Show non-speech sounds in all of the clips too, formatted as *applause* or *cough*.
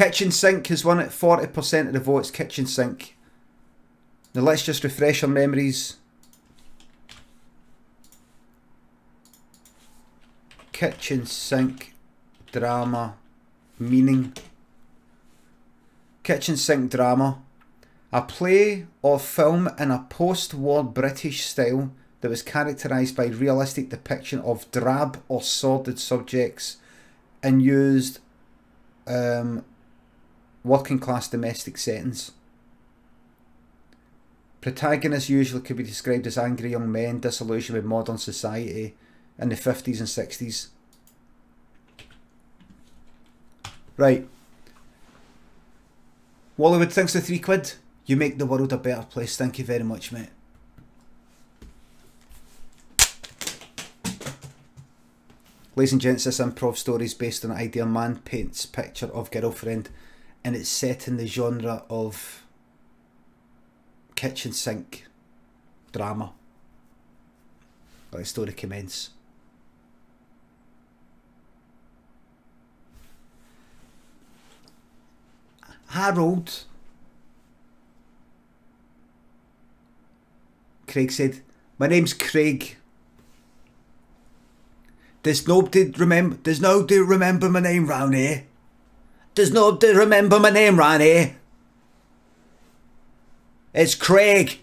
Kitchen Sink has won it 40% of the votes. Kitchen Sink. Now let's just refresh our memories. Kitchen Sink drama meaning. Kitchen Sink drama. A play or film in a post war British style that was characterised by realistic depiction of drab or sordid subjects and used um, working class domestic settings. Protagonists usually could be described as angry young men disillusioned with modern society in the 50s and 60s. Right. Wallywood, thanks for three quid. You make the world a better place. Thank you very much, mate. Ladies and gents, this improv story is based on an idea man paints picture of girlfriend and it's set in the genre of kitchen sink drama. Let the story commence. Harold, Craig said, My name's Craig. Does nobody remember? Does nobody remember my name round here? Does nobody remember my name here? It's Craig.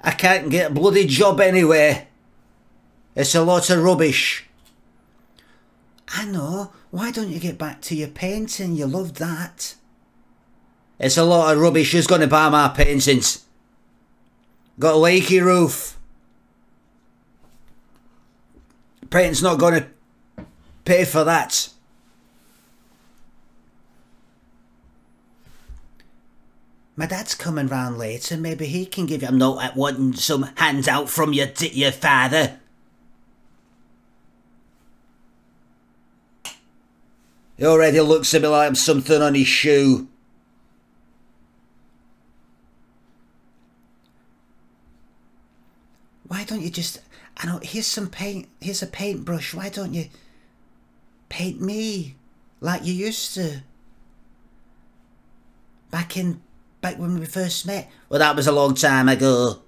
I can't get a bloody job anywhere. It's a lot of rubbish. I know. Why don't you get back to your painting? You loved that. It's a lot of rubbish. Who's going to buy my paintings? Got a leaky roof. Paint's not going to pay for that. My dad's coming round later. Maybe he can give you. I'm not wanting some handout from your your father. He already looks at me like I'm something on his shoe. Why don't you just... I know, here's some paint. Here's a paintbrush. Why don't you paint me like you used to? Back in... Back when we first met. Well, that was a long time ago.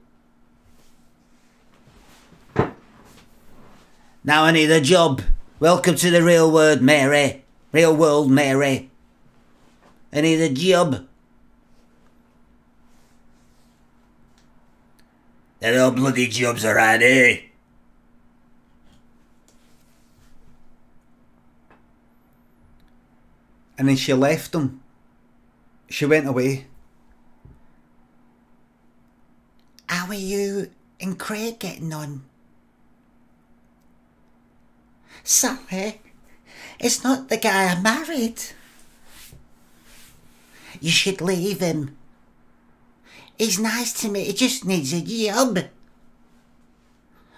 Now I need a job. Welcome to the real world, Mary. Real world, Mary. I need a job. There are bloody jobs around here. And then she left him. She went away. How are you and Craig getting on? Sorry, it's not the guy I married. You should leave him. He's nice to me. He just needs a job.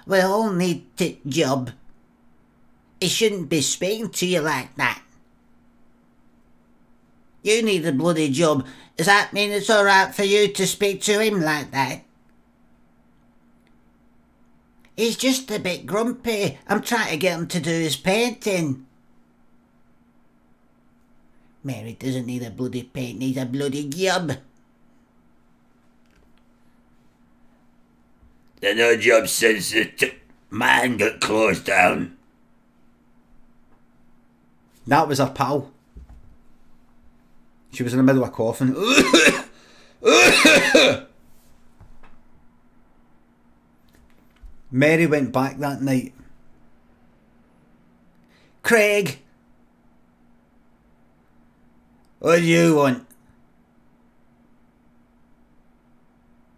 We all need a job. He shouldn't be speaking to you like that. You need a bloody job. Does that mean it's alright for you to speak to him like that? He's just a bit grumpy. I'm trying to get him to do his painting. Mary doesn't need a bloody paint, needs a bloody job. The no job since the t- man got closed down. That was her pal. She was in the middle of coughing. Mary went back that night. Craig! What do you want?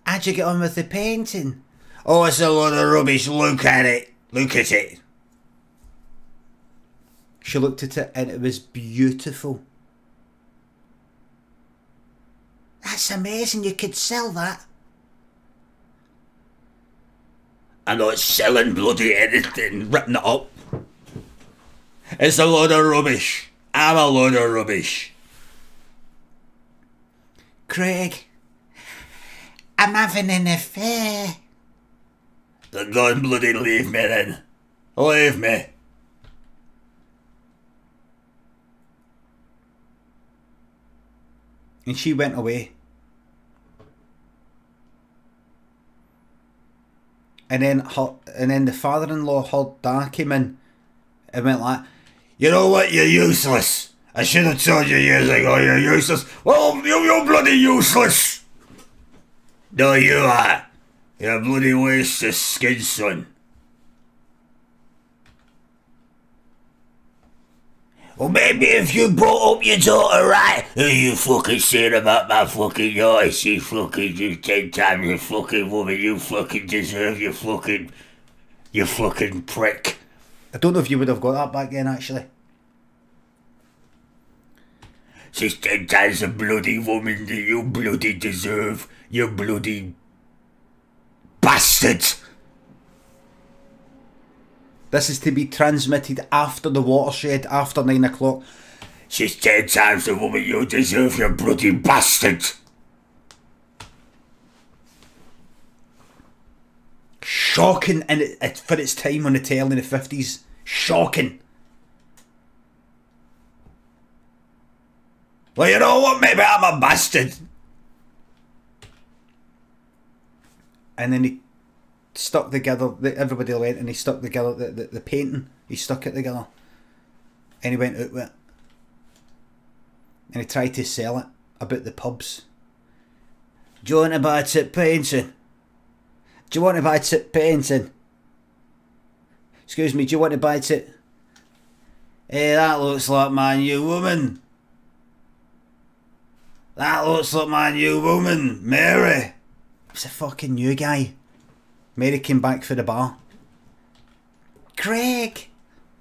How'd you get on with the painting? Oh, it's a lot of rubbish. Look at it. Look at it. She looked at it and it was beautiful. That's amazing you could sell that. I'm not selling bloody anything, ripping it up. It's a load of rubbish. I'm a load of rubbish. Craig, I'm having an affair. But don't bloody leave me then. Leave me. And she went away. And then her, and then the father-in-law, her dad, came in and went like, You know what? You're useless. I should have told you years ago you're useless. Well, you, you're bloody useless. No, you are. You're a bloody waste of skin, son. Well, maybe if you brought up your daughter right, who you fucking saying about my fucking daughter? She fucking you ten times a fucking woman. You fucking deserve your fucking, you fucking prick. I don't know if you would have got that back then, actually. She's ten times a bloody woman that you bloody deserve. You bloody bastard. This is to be transmitted after the watershed, after nine o'clock. She's ten times the woman you deserve, you bloody bastard. Shocking and it, it, for its time on the tail in the 50s. Shocking. Well, you know what? Maybe I'm a bastard. And then he stuck together, everybody went and he stuck together the, the, the painting, he stuck it together. And he went out with it. And he tried to sell it about the pubs. Do you want to buy tip painting? Do you want to buy tip painting? Excuse me, do you want to buy tip? Hey, that looks like my new woman. That looks like my new woman, Mary. It's a fucking new guy. Mary came back for the bar. Craig,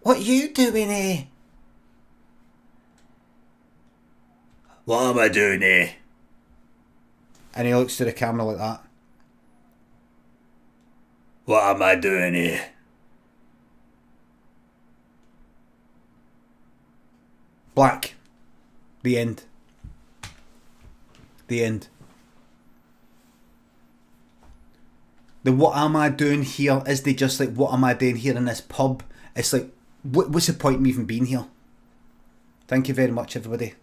what you doing here? What am I doing here? And he looks to the camera like that. What am I doing here? Black. The end. The end. The what am I doing here? Is they just like what am I doing here in this pub? It's like what, what's the point of me even being here? Thank you very much, everybody.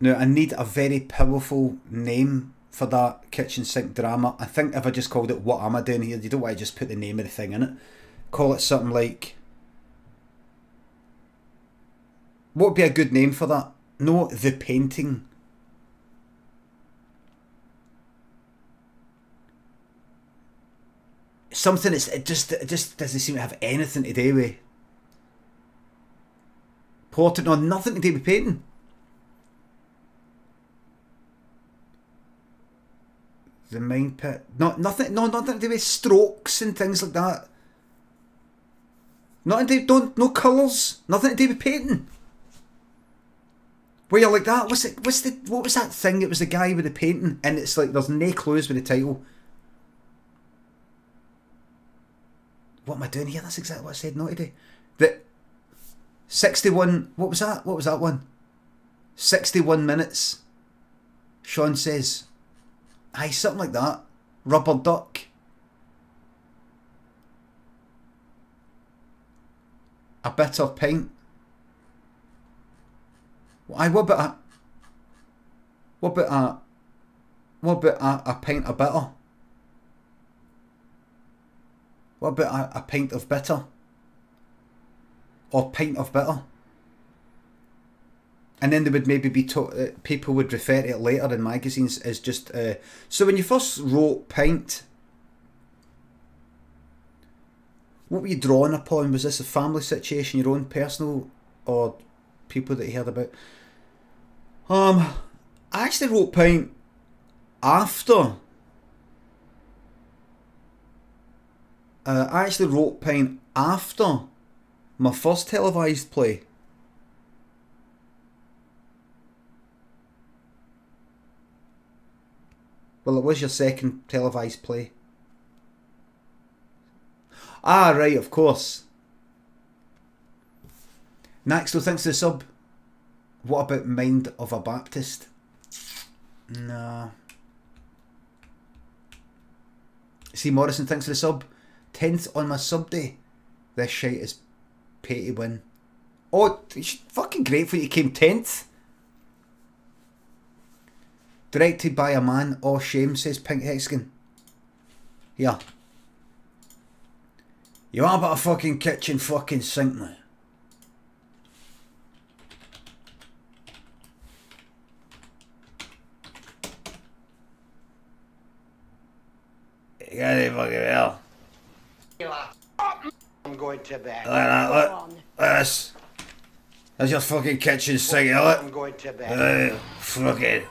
Now I need a very powerful name for that kitchen sink drama. I think if I just called it "What am I doing here," you don't want to just put the name of the thing in it. Call it something like. What would be a good name for that? No, the painting. Something that's it just it just doesn't seem to have anything to do with portrait. No, nothing to do with painting. The mind pit. Not nothing. No, nothing to do with strokes and things like that. Nothing to do. Don't no colours. Nothing to do with painting. Where you're like that. What's it? What's the? What was that thing? It was the guy with the painting, and it's like there's no clues with the title. What am I doing here? That's exactly what I said. Not to do. The sixty-one. What was that? What was that one? Sixty-one minutes. Sean says. Aye, something like that. Rubber duck. A bit of paint. What about a... What about a... What about a, a pint of bitter? What about a, a pint of bitter? Or pint of bitter? And then they would maybe be uh, people would refer to it later in magazines as just uh, so when you first wrote pint what were you drawing upon was this a family situation your own personal or people that you heard about um I actually wrote pint after uh, I actually wrote pint after my first televised play Well, it was your second televised play. Ah, right, of course. Naxto thanks for the sub. What about Mind of a Baptist? Nah. See, Morrison thanks for the sub tenth on my sub day. This shit is pay to win. Oh, fucking grateful you came tenth. Directed by a man. Oh, shame, says Pink Hexkin. Yeah, You are about a fucking kitchen fucking sink, man. To bed. Look at that, look. Look this. There's your fucking kitchen sink, look. I'm going to bed. Hey, fucking.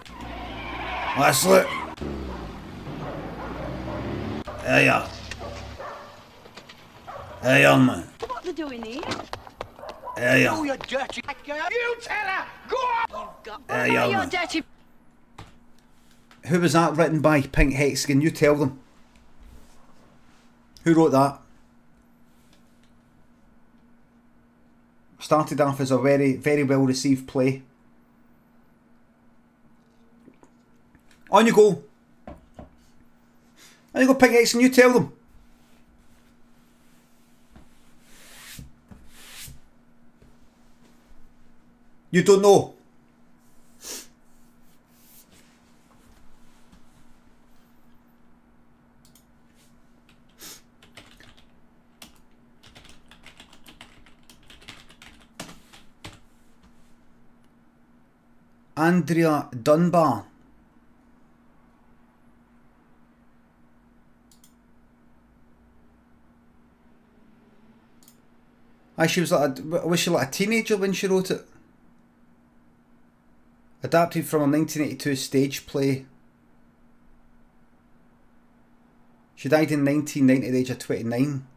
Let's look. There you are. There you are, man. What are they doing here? There you Oh, are. you dirty girl. You tell her. Go on. Got There you are, man. dirty Who was that written by? Pink Hexagon, you tell them. Who wrote that? Started off as a very, very well received play. On you go. On you go, Pink and you tell them. You don't know. Andrea Dunbar. Aye, she was like, a, was she like a teenager when she wrote it? Adapted from a 1982 stage play. She died in 1990 at the age of 29.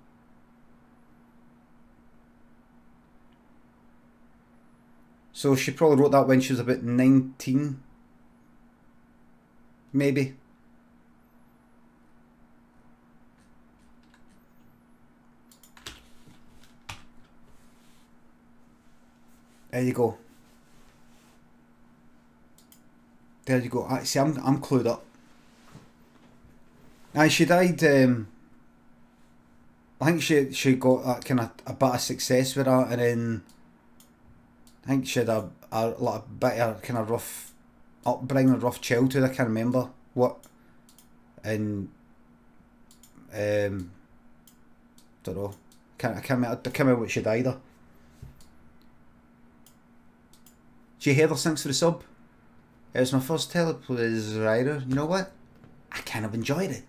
So she probably wrote that when she was about 19. Maybe. There you go. There you go. I see. I'm I'm clued up. Aye, she died. Um, I think she she got that kind of a bit of success with that, and then I think she had a a, bit of kind of rough upbringing, rough childhood. I can't remember what, and um, don't know. Can't I can't I can't remember what she died of. Jay Heather thanks for the sub. It was my first teleplays. You know what? I kind of enjoyed it.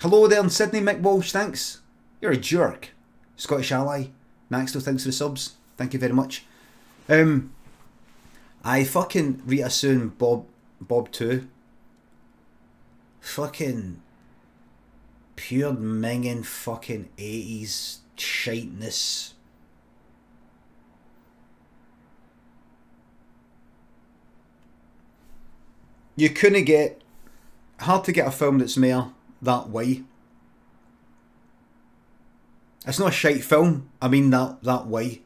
Hello there in Sydney, Mick Walsh, thanks. You're a jerk. Scottish Ally. Maxwell, thanks for the subs. Thank you very much. Um, I fucking Soon, Bob, Bob too. Fucking pure minging fucking 80s shiteness. You couldn't get hard to get a film that's more that way. It's not a shite film. I mean that that way.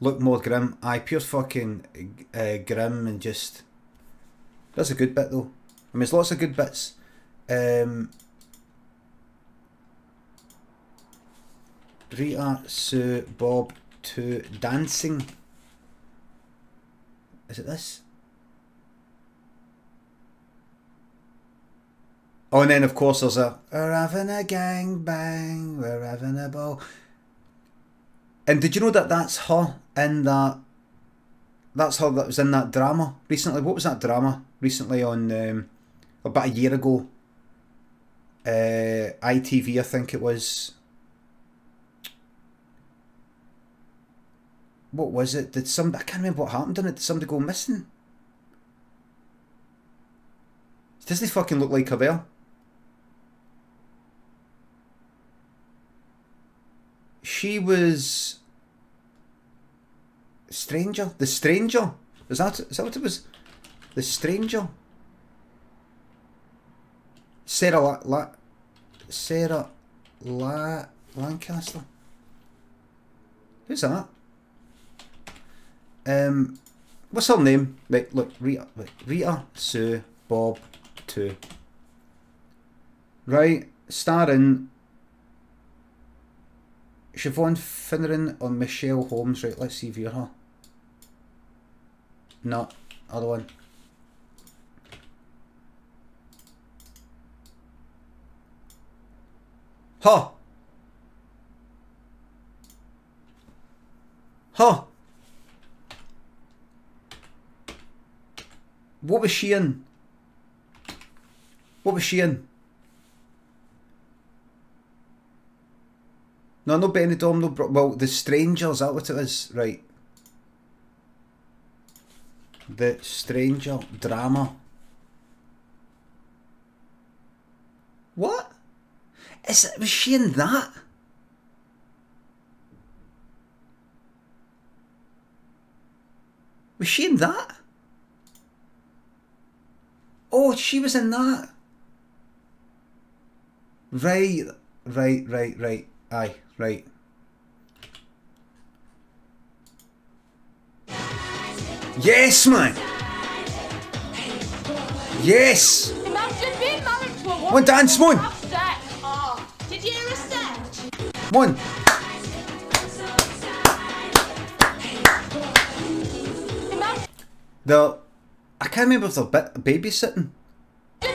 Look more grim. I pure fucking uh, grim and just. That's a good bit though. I mean, there's lots of good bits. Um, Rita, Sue, Bob, to dancing. Is it this? Oh, and then of course there's a we're having a gang bang, we're having a ball. And did you know that that's her in that? That's her that was in that drama recently. What was that drama recently on um, about a year ago? Uh, ITV, I think it was. What was it? Did some I can't remember what happened in it. Did somebody go missing? Does this fucking look like her? She was Stranger. The Stranger. Is that is that what it was? The Stranger. Sarah La, La Sarah La Lancaster. Who's that? Um, what's her name? Wait, look, Rita, Rita, Sue, Bob, two. Right, starring Siobhan Finneran or Michelle Holmes. Right, let's see if you're her. No, Other one. Huh. Huh. What was she in? What was she in? No, no Benidorm, no. Bro- Well, The Stranger, is that what it is? Right. The Stranger drama. What? Is it, was she in that? Was she in that? Oh, she was in that. Right, right, right, right. Aye, right. Yes, man. Yes. Imagine being married to a woman One dance, one. Oh, did you hear a? Come The I can't remember if they're babysitting.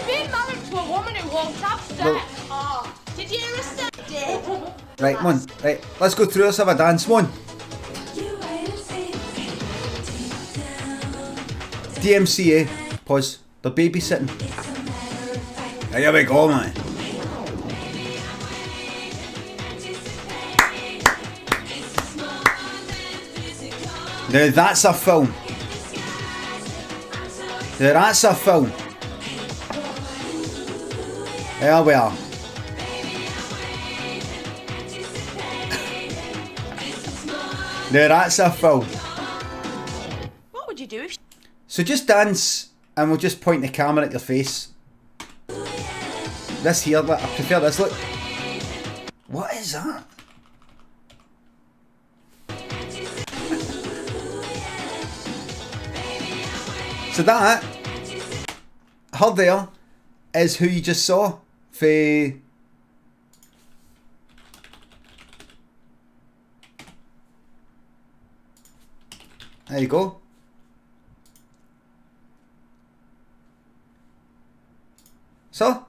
being married to a woman who won't have sex. Oh, did you hear a sex? Did. *laughs* Right, come on. Right, let's go through this. Have a dance, come on. DMCA. Pause. They're babysitting. Here we go, man. Now that's a film. Now that's a film. There we are. Now that's a film. What would you do if So just dance and we'll just point the camera at your face. This here, look, I prefer this, look. What is that? so that, her there, is who you just saw. For There you go. So?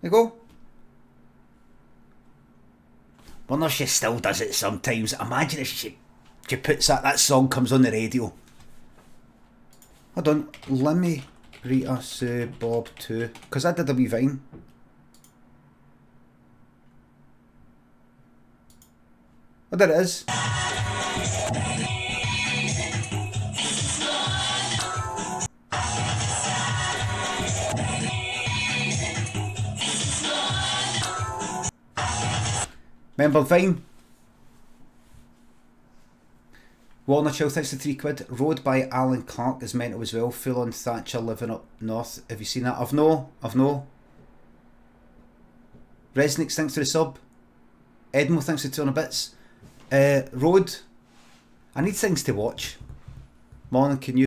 There you go. Wonder she still does it sometimes. Imagine if she, she puts that, that song comes on the radio. Hold on, let me Rita Sue uh, Bob too. Because I did a wee vine. Oh, there it is. Remember Vine? Warner Chill, thanks for three quid. Road by Alan Clarke is mental as well. Full on Thatcher living up north. Have you seen that? I've no. I've no. Resnick, thanks for the sub. Edmo, thanks for 200 bits. Uh, Road. I need things to watch. Morning, can you?